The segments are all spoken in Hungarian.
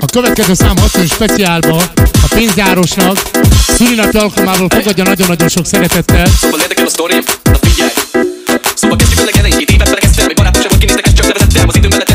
A következő szám hatszor speciálba a pénzárosnak szülinapi alkalmából fogadja nagyon-nagyon sok szeretettel. Szóval érdekel a sztori, na figyelj! Szóval kezdjük a legelenyét, évet felekeztem, egy barátom sem volt kinéztek, csak nevezettem az időm mellett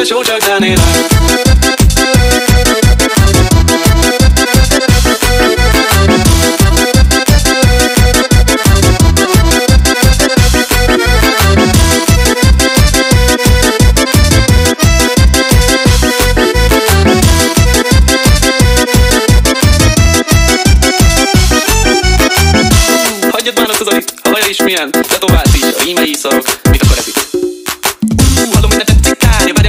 közös úcsak zenének Hagyjad már a szazarit, a haja is milyen, de tovább a rímei szarok, mit akar ez itt? Hallom, hogy ne tetszik kárja, várj